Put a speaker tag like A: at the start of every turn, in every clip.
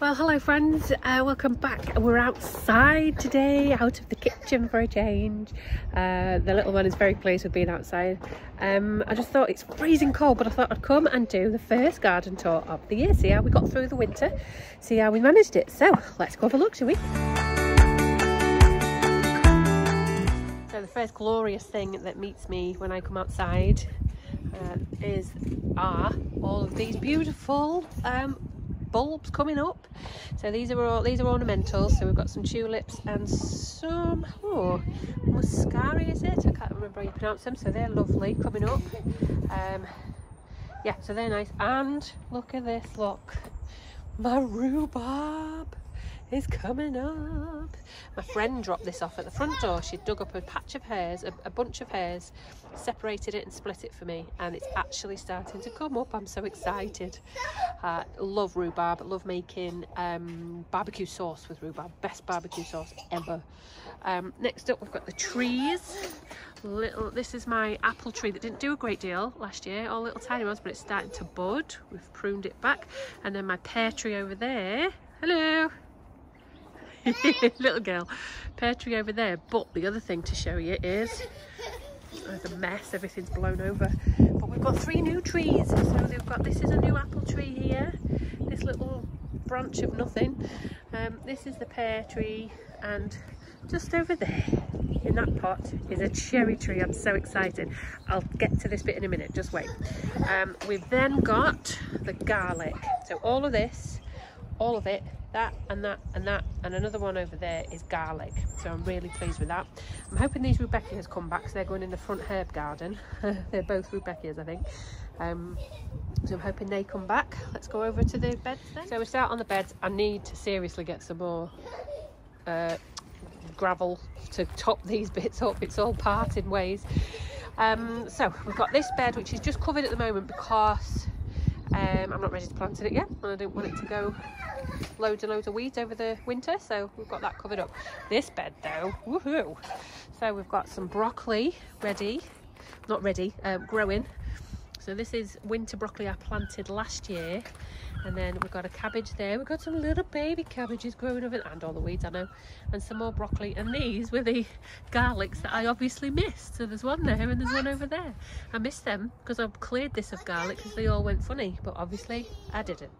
A: Well, hello friends, uh, welcome back. We're outside today, out of the kitchen for a change. Uh, the little one is very pleased with being outside. Um, I just thought it's freezing cold, but I thought I'd come and do the first garden tour of the year. See how we got through the winter, see how we managed it. So let's go have a look, shall we? So the first glorious thing that meets me when I come outside uh, is are all of these beautiful um, bulbs coming up. So these are all these are ornamentals. So we've got some tulips and some oh muscari is it? I can't remember how you pronounce them. So they're lovely coming up. Um yeah so they're nice. And look at this look. My rhubarb is coming up. My friend dropped this off at the front door. She dug up a patch of hairs, a, a, bunch of hairs, separated it and split it for me, and it's actually starting to come up. I'm so excited. Uh, love rhubarb, love making um, barbecue sauce with rhubarb. Best barbecue sauce ever. Um, next up, we've got the trees. Little, this is my apple tree that didn't do a great deal last year, all little tiny ones, but it's starting to bud. We've pruned it back. And then my pear tree over there. Little girl. Pear tree over there. But the other thing to show you is there's a mess everything's blown over. But we've got three new trees. So they've got this is a new apple tree here. This little branch of nothing. Um, this is the pear tree. And just over there in that pot is a cherry tree. I'm so excited. I'll get to this bit in a minute. Just wait. Um, we've then got the garlic. So all of this all of it that and that and that and another one over there is garlic so i'm really pleased with that. I'm hoping these rudbeckias come back so they're going in the front herb garden. They're both rudbeckias i think. Um, so i'm hoping they come back. Let's go over to the beds then. So we start on the beds. I need to seriously get some more uh, gravel to top these bits up. It's all parted ways. Um, so we've got this bed which is just covered at the moment because um, I'm not ready to plant it yet and I don't want it to go loads and loads of weeds over the winter so we've got that covered up. This bed though woohoo! So we've got some broccoli ready not ready um, growing so this is winter broccoli I planted last year. And then we've got a cabbage there. We've got some little baby cabbages growing over and all the weeds I know. And some more broccoli. And these were the garlics that I obviously missed. So there's one there and there's one over there. I missed them because I've cleared this of garlic because they all went funny but obviously I didn't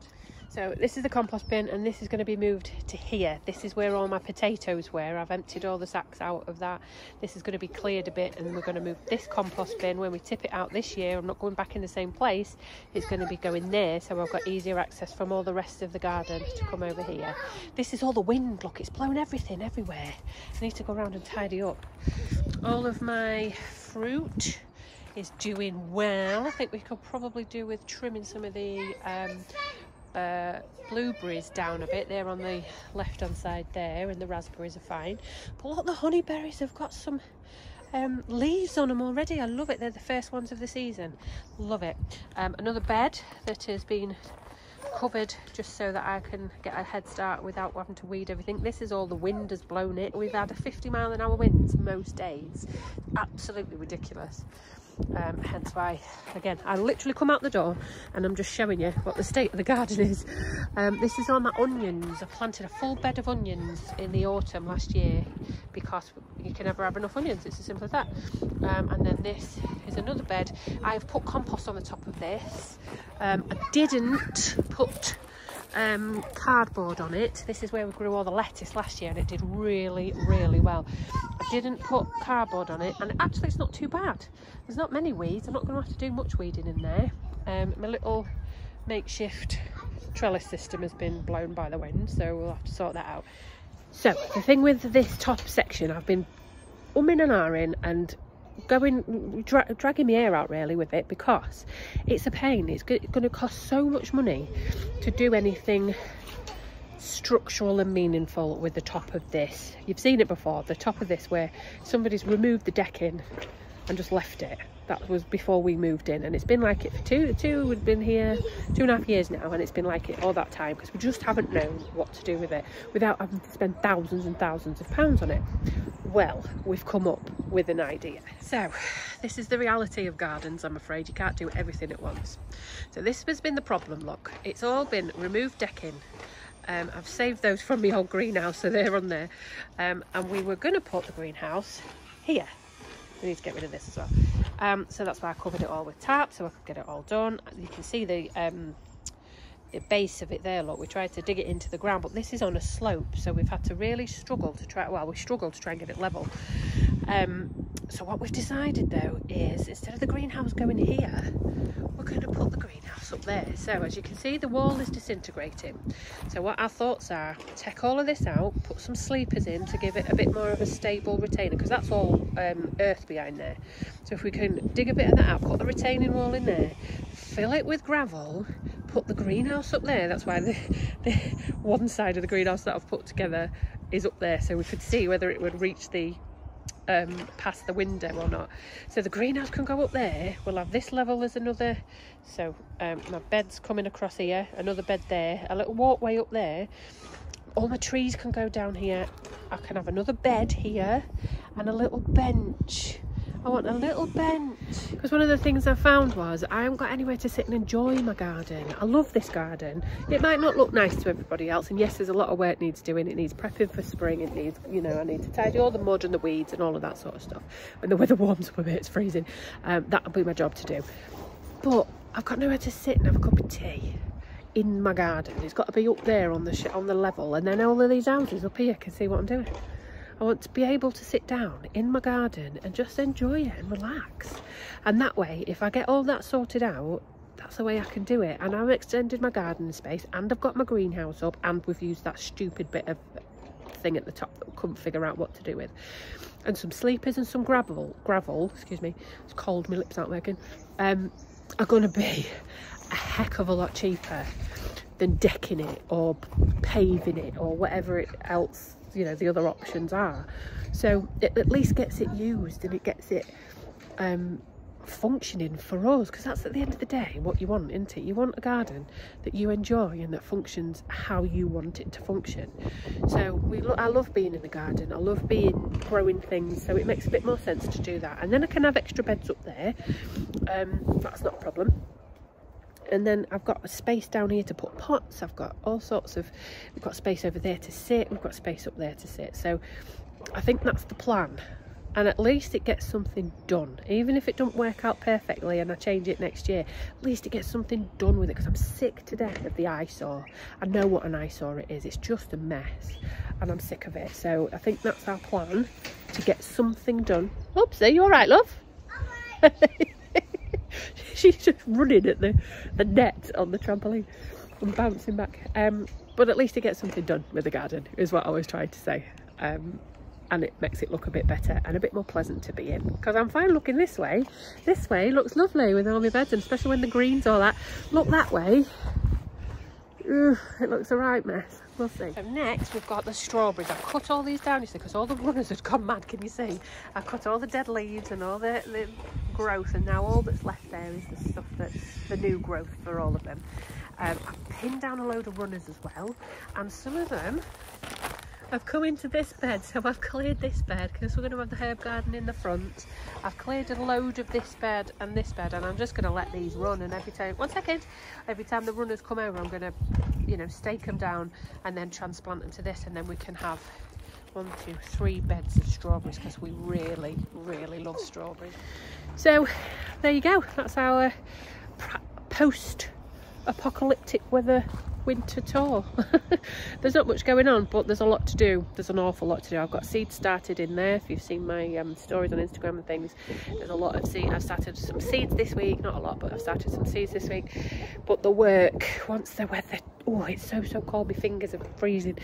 A: so this is the compost bin and this is going to be moved to here. This is where all my potatoes were. I've emptied all the sacks out of that. This is going to be cleared a bit and we're going to move this compost bin when we tip it out this year. I'm not going back in the same place. It's going to be going there so I've got easier access from all the rest of the garden to come over here. This is all the wind. Look, it's blown everything everywhere. I need to go around and tidy up. All of my fruit is doing well. I think we could probably do with trimming some of the um, uh, blueberries down a bit. They're on the left hand side there, and the raspberries are fine. But look, the honeyberries have got some um, leaves on them already. I love it. They're the first ones of the season. Love it. Um, another bed that has been covered just so that I can get a head start without having to weed everything. This is all the wind has blown it. We've had a 50 mile an hour winds most days. Absolutely ridiculous um, hence why again I literally come out the door and I'm just showing you what the state of the garden is. Um, this is all my onions. I planted a full bed of onions in the autumn last year because you can never have enough onions. It's as simple as that. Um, and then this is another bed. I've put compost on the top of this. Um, I didn't put um, cardboard on it. This is where we grew all the lettuce last year and it did really, really well. I didn't put cardboard on it and actually it's not too bad. There's not many weeds. I'm not going to have to do much weeding in there. Um, my little makeshift trellis system has been blown by the wind so we'll have to sort that out. So the thing with this top section I've been umming and ahhing and going dra dragging my hair out really with it because it's a pain. It's going to cost so much money to do anything structural and meaningful with the top of this. You've seen it before the top of this where somebody's removed the decking and just left it that was before we moved in and it's been like it for two two we've been here two and a half years now and it's been like it all that time because we just haven't known what to do with it without having to spend thousands and thousands of pounds on it. Well we've come up with an idea. So this is the reality of gardens i'm afraid. You can't do everything at once. So this has been the problem look. It's all been removed decking. Um, I've saved those from the old greenhouse, so they're on there. Um, and we were going to put the greenhouse here. We need to get rid of this as well. Um, so that's why I covered it all with tarp, so I could get it all done. You can see the um, base of it there look we tried to dig it into the ground but this is on a slope so we've had to really struggle to try well we struggled to try and get it level. Um, so what we've decided though is instead of the greenhouse going here we're going to put the greenhouse up there. So as you can see the wall is disintegrating. So what our thoughts are take all of this out put some sleepers in to give it a bit more of a stable retainer because that's all um, earth behind there. So if we can dig a bit of that out put the retaining wall in there fill it with gravel put the greenhouse up there. That's why the, the one side of the greenhouse that I've put together is up there so we could see whether it would reach the um, past the window or not. So the greenhouse can go up there. We'll have this level as another. So um, my bed's coming across here, another bed there, a little walkway up there. All my trees can go down here. I can have another bed here and a little bench I want a little bench. Because one of the things I found was I haven't got anywhere to sit and enjoy my garden. I love this garden. It might not look nice to everybody else. And yes, there's a lot of work needs doing. It needs prepping for spring. It needs, you know, I need to tidy all the mud and the weeds and all of that sort of stuff. When the weather warms up a bit, it's freezing. Um, that'll be my job to do. But I've got nowhere to sit and have a cup of tea in my garden. It's got to be up there on the on the level. And then all of these houses up here can see what I'm doing. I want to be able to sit down in my garden and just enjoy it and relax. And that way, if I get all that sorted out, that's the way I can do it. And I've extended my garden space and I've got my greenhouse up and we've used that stupid bit of thing at the top that we couldn't figure out what to do with. And some sleepers and some gravel, gravel, excuse me, it's cold, my lips aren't working, um, are going to be a heck of a lot cheaper than decking it or paving it or whatever it else you know the other options are. So it at least gets it used and it gets it um, functioning for us because that's at the end of the day what you want isn't it? You want a garden that you enjoy and that functions how you want it to function. So we lo I love being in the garden. I love being growing things so it makes a bit more sense to do that. And then I can have extra beds up there. Um, that's not a problem and then I've got a space down here to put pots. I've got all sorts of we've got space over there to sit we've got space up there to sit. So I think that's the plan. And at least it gets something done. Even if it doesn't work out perfectly and I change it next year at least it gets something done with it because I'm sick to death of the eyesore. I know what an eyesore it is. It's just a mess and I'm sick of it. So I think that's our plan to get something done. Oops are you all right love she's just running at the, the net on the trampoline and bouncing back. Um, but at least it gets something done with the garden, is what I was trying to say. Um, and it makes it look a bit better and a bit more pleasant to be in. Because I'm fine looking this way. This way looks lovely with all my beds, and especially when the green's all that. Look that way. Ooh, it looks a right mess. We'll see. So next we've got the strawberries. I've cut all these down, you see, because all the runners had gone mad, can you see? I cut all the dead leaves and all the, the growth and now all that's left there is the stuff that's the new growth for all of them. Um, I've pinned down a load of runners as well and some of them I've come into this bed, so I've cleared this bed because we're going to have the herb garden in the front. I've cleared a load of this bed and this bed and I'm just going to let these run and every time, one second, every time the runners come over I'm going to, you know, stake them down and then transplant them to this and then we can have one, two, three beds of strawberries because we really, really love strawberries. So there you go, that's our post-apocalyptic weather winter tour. there's not much going on, but there's a lot to do. There's an awful lot to do. I've got seeds started in there. If you've seen my um, stories on Instagram and things, there's a lot of seeds. I've started some seeds this week, not a lot, but I've started some seeds this week. But the work, once the weather, oh, it's so, so cold, my fingers are freezing.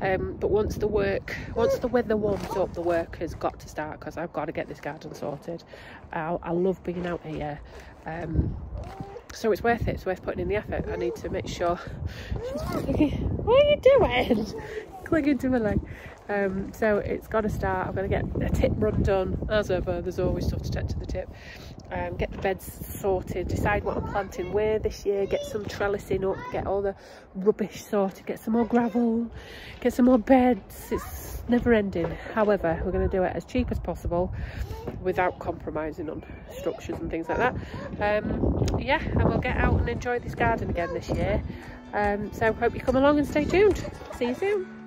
A: Um, but once the work, once the weather warms up, the work has got to start because I've got to get this garden sorted. I, I love being out here. Um, so it's worth it it's worth putting in the effort. I need to make sure. What are you doing? Clinging to my leg Um, so it's got to start. I'm going to get a tip run done. As ever, there's always stuff to take to the tip. Um, get the beds sorted, decide what I'm planting where this year, get some trellising up, get all the rubbish sorted, get some more gravel, get some more beds. It's never ending. However, we're going to do it as cheap as possible without compromising on structures and things like that. Um, yeah, and we'll get out and enjoy this garden again this year. Um, so hope you come along and stay tuned. See you soon.